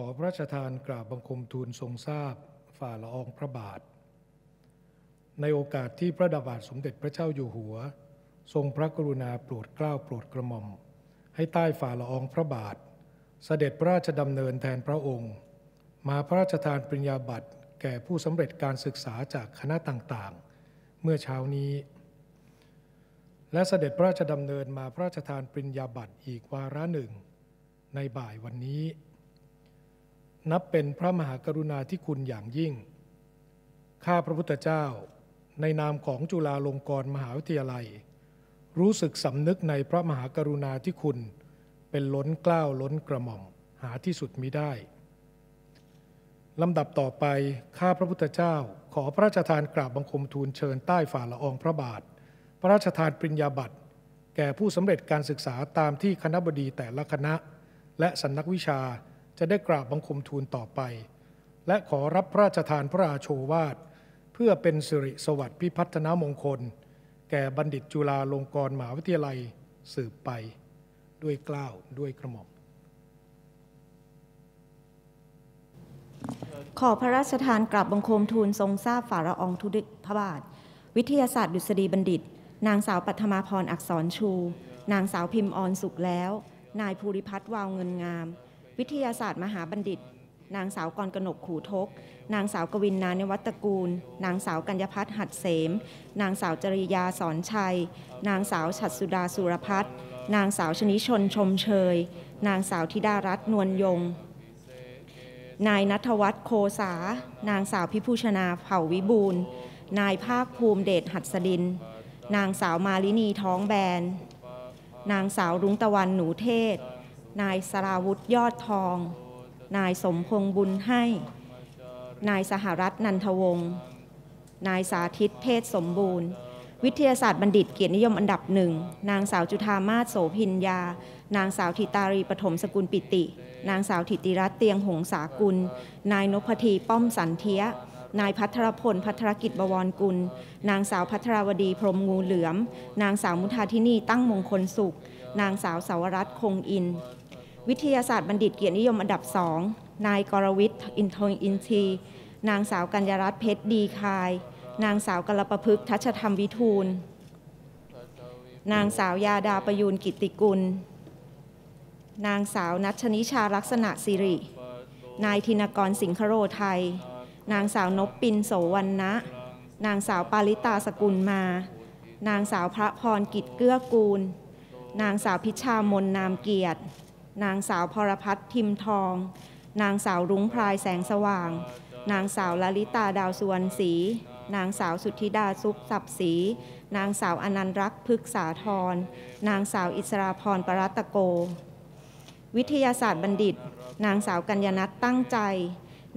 ขอพระราชทานกราบบังคมทูลทรงทราบฝ่าละอองพระบาท ในโอกาสที่พระดาบาทสมเด็จพระเจ้าอยู่หัว ทรงพระกรุณาโปรดเกล้าโปรดกระหม่อม ให้ใต้ฝ่าละอองพระบาท เสด็จพระราชดำเนินแทนพระองค์ มาพระราชทานปริญญาบัตรแก่ผู้สำเร็จการศึกษาจากคณะต่างๆ เมื่อเช้านี้ และเสด็จพระราชดำเนินมาพระราชทานปริญญาบัตรอีกวาระหนึ่ง ในบ่ายวันนี้ นับเป็นพระมหากรุณาธิคุณอย่างยิ่ง ข้าพระพุทธเจ้า ในนามของจุฬาลงกรณ์มหาวิทยาลัย รู้สึกสำนึกในพระมหากรุณาธิคุณ เป็นล้นเกล้าวล้นกระหม่อมหาที่สุดมิได้ลำดับต่อไปข้าพระพุทธเจ้า ขอพระราชทานกราบบังคมทูลเชิญใต้ฝ่าละอองพระบาท พระราชทานปริญญาบัตรแก่ผู้สำเร็จการศึกษาตามที่คณะบดีแต่ละคณะ และสำนักวิชา จะได้กราบบังคมทูลต่อไป และขอรับพระราชทานพระราโชวาท เพื่อเป็นสิริสวัสดิ์พิพัฒนามงคล แก่บัณฑิตจุฬาลงกรณ์มหาวิทยาลัยสืบไป ด้วยกล้าวด้วยกระหม่อมขอพระราชทานกราบบังคมทูลทรงทราบฝ่าละอองธุดิพระบาท วิทยาศาสตร์ดุษฎีบัณฑิต นางสาวปัทมาพรอักษรชู นางสาวพิมพ์ออนสุขแล้ว นายภูริพัฒน์วาวเงินงาม วิทยาศาสตร์มหาบัณฑิต นางสาวกรกนกขู่ทก นางสาวกวินนานวัตกูล นางสาวกัญญพัฒน์หัดเสม นางสาวจริยาสอนชัย นางสาวฉัตรสุดาสุรพัฒน์นางสาวชนิชนชมเชย นางสาวธิดารัตน์นวลยง นายนัทวัฒน์โคสา นางสาวพิภูชนาเผ่าวิบูลนายภาคภูมิเดชหัดสดิน นางสาวมาลินีท้องแบน นางสาวรุ้งตะวันหนูเทศ นายสราวุธยอดทอง นายสมพงษ์บุญให้ นายสหรัฐนันทวงศ์ นายสาธิตเพศสมบูรณ์ วิทยาศาสตร์บัณฑิตเกียรตินิยมอันดับหนึ่ง นางสาวจุธามาศโสพิญญานางสาวธิตารีปฐมสกุลปิติ นางสาวธิติรัตน์เตียงหงสากุล นายนพธีป้อมสันเทียนายพัทรพล พัทรกิจบวรกุล นางสาวพัทรวดีพรมงูเหลือม นางสาวมุทาธินีตั้งมงคลสุข นางสาวสาวรัตน์คงอิน วิทยาศาสตร์บัณฑิตเกียรตินิยมอันดับสองนายกรวิทย์อินทงอินที นางสาวกัญญารัตน์เพชรดีคาย นางสาวกลประพฤกษ์ทัชธรรมวิทูล นางสาวยาดาประยูนกิตติกุล นางสาวนัชนิชาลักษณะสิริ นายธินกรสิงคโรไทย นางสาวนบปินโสวันนะนางสาวปาริตาสกุลมา นางสาวพระพรกิจเกื้อกูล นางสาวพิชามนนามเกียรติ นางสาวพรพัฒน์ทิมทอง นางสาวรุ้งพรายแสงสว่าง นางสาวลลิตาดาวสุวรรณศรี นางสาวสุธิดาซุปสับศรี นางสาวอนันรักษ์พฤกษาธร นางสาวอิสราพรปรัตโก วิทยาศาสตร์บัณฑิต นางสาวกัญญนัทตั้งใจ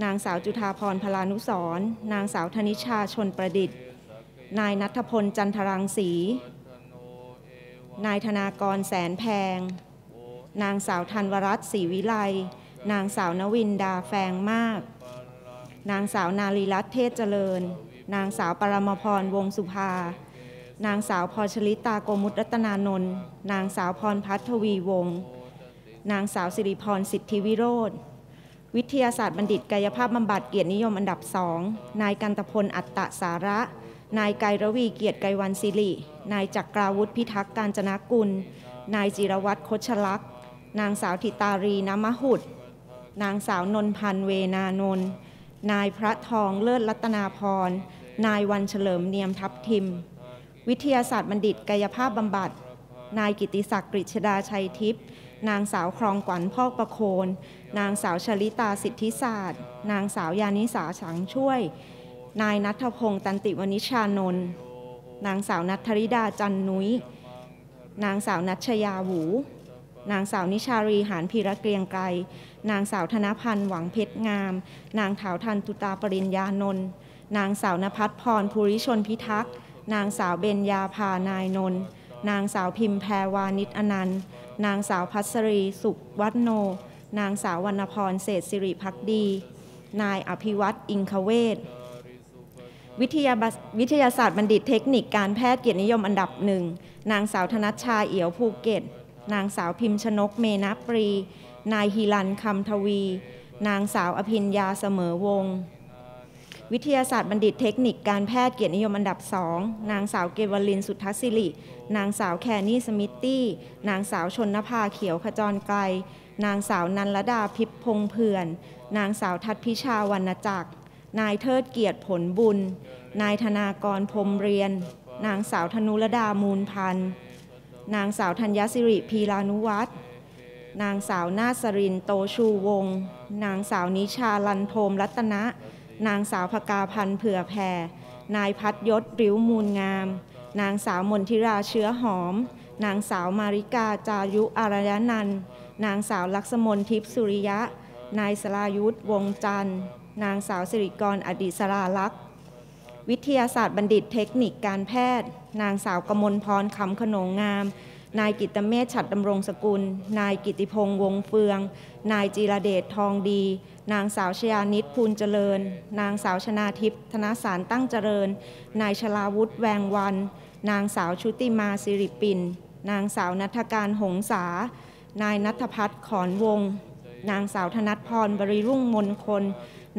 นางสาวจุธาพรพลานุสรนางสาวธนิชาชนประดิษฐ์ นายนัทพลจันทรังสี นายธนากรแสนแพง นางสาวธันวรัตน์ศรีวิไล นางสาวนวินดาแฟงมาก นางสาวนาลีรัตน์เทศเจริญ นางสาวปรมพรวงสุภา นางสาวพรชลิตาโกมุตรัตนานนท์ นางสาวพรพัฒทวีวงศ์ นางสาวสิริพรสิทธิวิโรธวิทยาศาสตร์บัณฑิตกายภาพบำบัดเกียรตินิยมอันดับสอง นายกันตพลอัตตะสาระ นายไกรรวีเกียรติไกรวันศิริ นายจักราวุฒิพิทักษ์การจนากุล นายจิรวัตรคชลักษ์ นางสาวธิตารีน้ำมหุดนางสาวนนพันธ์เวนานนท์นายพระทองเลิศรัตนาพร นายวันเฉลิมเนียมทับทิม วิทยาศาสตร์บัณฑิตกายภาพบำบัด นายกิติศักดิ์กฤษดาชัยทิพย์ นางสาวครองขวัญพ่อประโคน นางสาวชลิตาสิทธิศาสตร์ นางสาวยานิสาสังช่วย นายนัทพงศ์ตันติวนิชานนท์ นางสาวนัทธริดาจันนุ้ย นางสาวนัชยาหู นางสาวนิชารีหานพีระเกรียงไกรนางสาวธนพันธ์หวังเพชรงาม นางถาวทันตุตาปริญญานนท์นางสาวนภัสพรภูริชนพิทักษ์ นางสาวเบญญาภานายนนท์นางสาวพิมแพรวานิชอนันต์ นางสาวพัสรีสุขวัฒโน นางสาววรรณพรเศษสิริพักดี นายอภิวัตอิงคเวศวิทยาวิทยาศาสตร์บัณฑิตเทคนิคการแพทย์เกียรตินิยมอันดับหนึ่ง นางสาวธนัชชาเอี่ยวภูเก็ต นางสาวพิมพ์ชนกเมนาปรี นายฮิรันคำทวี นางสาวอภิญญาเสมอวงศ์วิทยาศาสตร์บัณฑิตเทคนิคการแพทย์เกียรตินิยมอันดับสองนางสาวเกวลินสุทธศิริ นางสาวแคนี่สมิตตี้ นางสาวชนนภาเขียวขจรไกล นางสาวนันลดาพิพพงเผื่อน นางสาวทัตพิชาวรรณจักร นายเทิดเกียรติผลบุญ นายธนากรพรมเรียน นางสาวธนุรดามูลพันธ์ นางสาวธัญสิริพีลานุวัฒน์นางสาวนาสรินโตชูวง นางสาวนิชาลันโทมรัตนะ นางสาวพกาพันธ์เผื่อแผ่ นายพัดยศริ้วมูลงาม นางสาวมนทิราเชื้อหอม นางสาวมาริกาจายุอารยนันนางสาวลักษมนทิพสุริยะ นายสรายุทธวงจันทร์ นางสาวสิริกรอดิศราลักษ์ วิทยาศาสตร์บัณฑิตเทคนิคการแพทย์ นางสาวกมลพรคำขนงงาม นายกิตเมธฉัดดำรงสกุล นายกิติพงษ์วงเฟือง นายจีรเดชทองดี นางสาวชยานิตภูลเจริญ นางสาวชนาทิพย์ธนสารตั้งเจริญ นายชลาวุฒิแวงวัน นางสาวชุติมาสิริปิน นางสาวนัทการหงษา นายนัทพัฒน์ขอนวง นางสาวธนัทพรบริรุ่งมนคล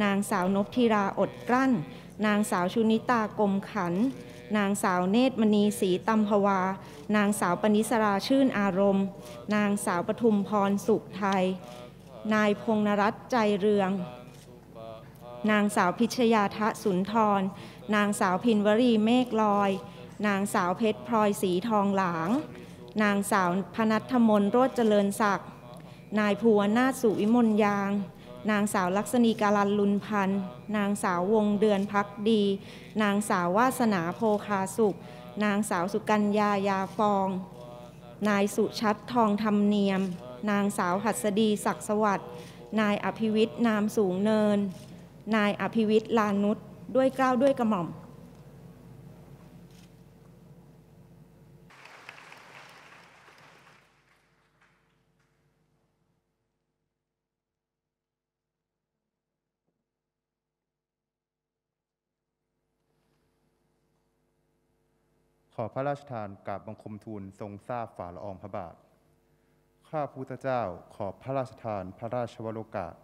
นางสาวนพธีราอดกลั้น นางสาวชุนิตากรมขัน นางสาวเนตรมณีศรีตัมพวา นางสาวปณิสราชื่นอารมณ์ นางสาวปทุมพรสุขไทย นายพงนรัตน์ใจเรือง นางสาวพิชยาทะสุนทร นางสาวพินวรีเมฆลอย นางสาวเพชรพลอยสีทองหลาง นางสาวพนัทธมนโรจเจริญศักดิ์ นายภูวนาสุวิมลยาง นางสาวลักษณีการันลุนพันธ์ นางสาววงเดือนพักดี นางสาววาสนาโพคาสุข นางสาวสุกัญญายาฟอง นายสุชัดทองธรรมเนียม นางสาวหัสดีศักดิ์สวัสด์นายอภิวิทย์นามสูงเนิน นายอภิวิทย์ลานุษด้วยเกล้าวด้วยกระหม่อม อพระราชทานกราบบังคมทูลทรงทราบฝ่าละอองพระบาท ข้าพุทธเจ้าขอพระราชทานพระราชวโรกาส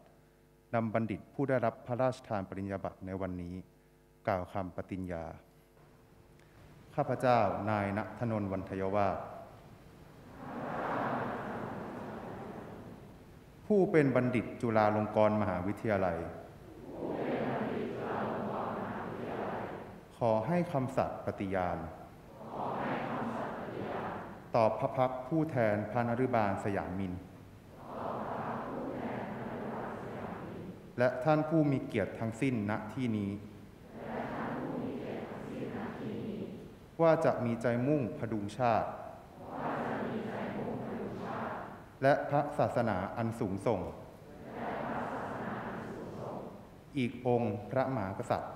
นำบัณฑิตผู้ได้รับพระราชทานปริญญาบัตรในวันนี้ กล่าวคำปฏิญญา ข้าพเจ้านายณถนนวันทยวาสผู้เป็นบัณฑิตจุฬาลงกรณ์มหาวิทยาลัย ขอให้คำสัตย์ปฏิญาณ ต่อพระพักผู้แทนพระนรุบาลสยามมิน และท่านผู้มีเกียรติทั้งสิ้นณที่นี้ ว่าจะมีใจมุ่งพดุงชาติ และพระศาสนาอันสูงส่ง อีกองค์พระมหากษัตริย์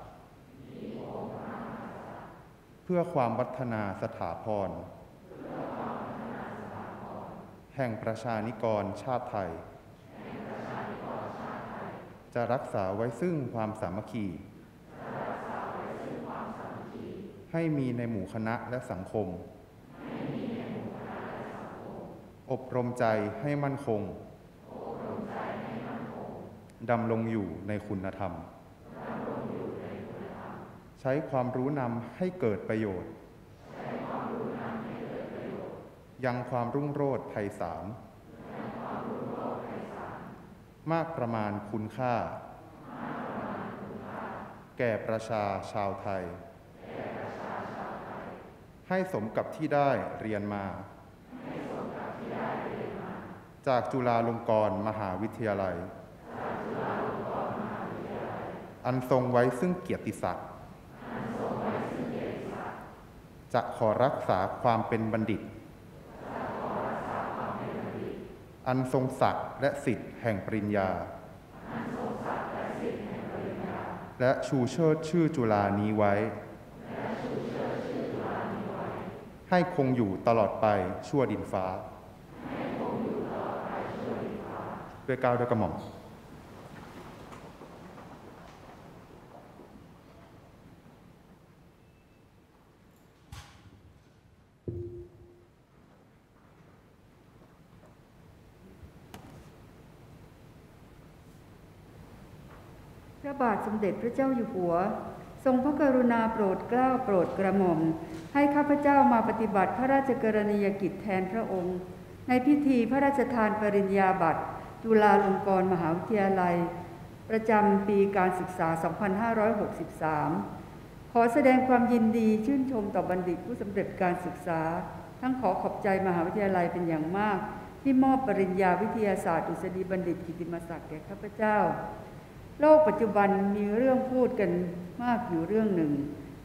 เพื่อความวัฒนาสถาพร แห่งประชานิกรชาติไทย จะรักษาไว้ซึ่งความสามัคคี ให้มีในหมู่คณะและสังคม อบรมใจให้มั่นคง ดำรงอยู่ในคุณธรรม ใช้ความรู้นำให้เกิดประโยชน์ ยังความรุ่งโรจน์ไพศาลมากประมาณคุณค่า แก่ประชาชาวไทย ให้สมกับที่ได้เรียนมา จากจุฬาลงกรณ์มหาวิทยาลัย อันทรงไว้ซึ่งเกียรติศักดิ์จะขอรักษาความเป็นบัณฑิต อันทรงศักดิ์และสิทธิ์แห่งปริญญา และชูเชิดชื่อจุฬานี้ไว้ ให้คงอยู่ตลอดไปชั่วดินฟ้า ด้วยก้าวด้วยกระหม่อม ระบาทสมเด็จพระเจ้าอยู่หัว ทรงพระกรุณาโปรดเกล้าโปรดกระหม่อม ให้ข้าพเจ้ามาปฏิบัติพระราชกรณียกิจแทนพระองค์ ในพิธีพระราชทานปริญญาบัตรจุฬาลงกรณ์มหาวิทยาลัย ประจำปีการศึกษา 2563 ขอแสดงความยินดีชื่นชมต่อบัณฑิตผู้สำเร็จการศึกษา ทั้งขอขอบใจมหาวิทยาลัยเป็นอย่างมาก ที่มอบปริญญาวิทยาศาสตร์ดุษฎีบัณฑิตกิติมศักดิ์แก่ข้าพเจ้า โลกปัจจุบันมีเรื่องพูดกันมากอยู่เรื่องหนึ่ง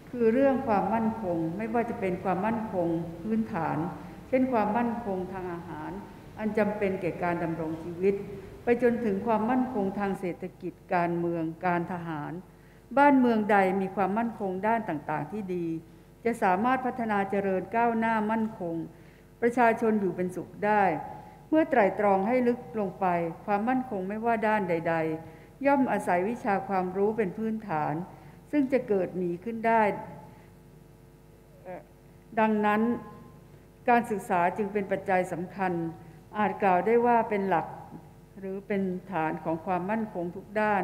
คือเรื่องความมั่นคง ไม่ว่าจะเป็นความมั่นคงพื้นฐาน เช่นความมั่นคงทางอาหาร อันจำเป็นแก่การดำรงชีวิต ไปจนถึงความมั่นคงทางเศรษฐกิจการเมืองการทหาร บ้านเมืองใดมีความมั่นคงด้านต่างๆ ที่ดี จะสามารถพัฒนาเจริญก้าวหน้ามั่นคง ประชาชนอยู่เป็นสุขได้ เมื่อไตร่ตรองให้ลึกลงไป ความมั่นคงไม่ว่าด้านใด ๆ ย่อมอาศัยวิชาความรู้เป็นพื้นฐาน ซึ่งจะเกิดมีขึ้นได้ ดังนั้นการศึกษาจึงเป็นปัจจัยสำคัญ อาจกล่าวได้ว่าเป็นหลักหรือเป็นฐานของความมั่นคงทุกด้าน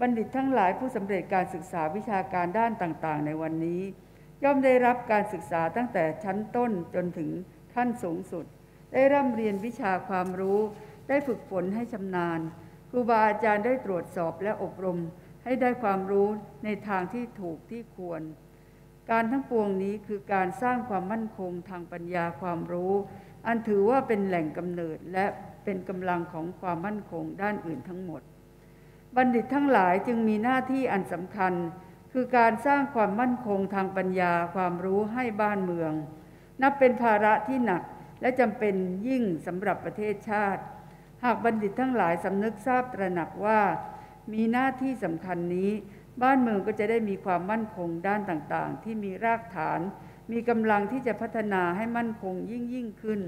บัณฑิตทั้งหลายผู้สำเร็จการศึกษาวิชาการด้านต่างๆ ในวันนี้ ย่อมได้รับการศึกษาตั้งแต่ชั้นต้นจนถึงขั้นสูงสุด ได้ร่ำเรียนวิชาความรู้ ได้ฝึกฝนให้ชำนาญ ครูบาอาจารย์ได้ตรวจสอบและอบรมให้ได้ความรู้ในทางที่ถูกที่ควร การทั้งปวงนี้คือการสร้างความมั่นคงทางปัญญาความรู้ อันถือว่าเป็นแหล่งกำเนิดและเป็นกำลังของความมั่นคงด้านอื่นทั้งหมด บัณฑิตทั้งหลายจึงมีหน้าที่อันสำคัญ คือการสร้างความมั่นคงทางปัญญาความรู้ให้บ้านเมือง นับเป็นภาระที่หนักและจำเป็นยิ่งสำหรับประเทศชาติ หากบัณฑิตทั้งหลายสำนึกทราบตระหนักว่า มีหน้าที่สำคัญนี้ บ้านเมืองก็จะได้มีความมั่นคงด้านต่างๆ ที่มีรากฐาน มีกำลังที่จะพัฒนาให้มั่นคงยิ่งยิ่งขึ้น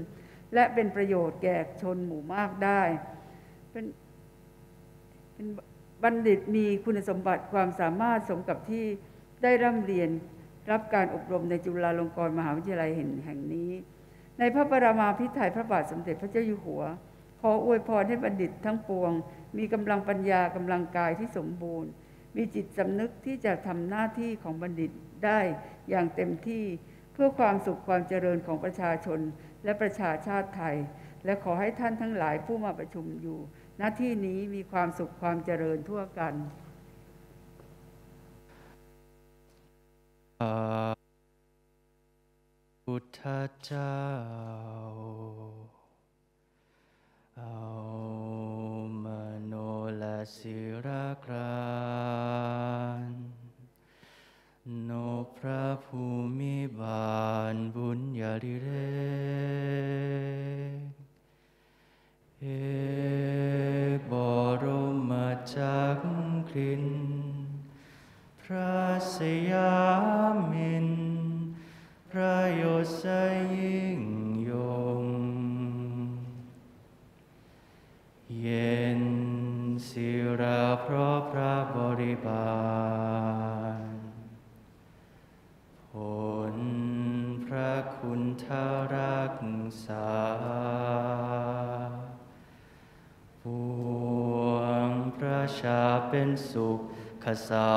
และเป็นประโยชน์แก่ชนหมู่มากได้เป็นเป็นบัณฑิตมีคุณสมบัติความสามารถสมกับที่ได้ร่ำเรียนรับการอบรมในจุฬาลงกรณ์มหาวิทยาลัยแห่งนี้ ในพระปรามาภิไธยพระบาทสมเด็จพระเจ้าอยู่หัว ขออวยพรให้บัณฑิตทั้งปวง มีกำลังปัญญากำลังกายที่สมบูรณ์ มีจิตสำนึกที่จะทำหน้าที่ของบัณฑิตได้อย่างเต็มที่เพื่อความสุขความเจริญของประชาชนและประชาชาติไทย และขอให้ท่านทั้งหลายผู้มาประชุมอยู่ หน้าที่นี้มีความสุขความเจริญทั่วกันพุทธเจ้า เอามโนและศิรกรานโนพระภูมิบาลบุญญาลิเรเอบรมจักกริน พระสยามิน พระยศยิ่งย บาล ผลพระคุณทารักษาปวงพระชาเป็นสุขขสา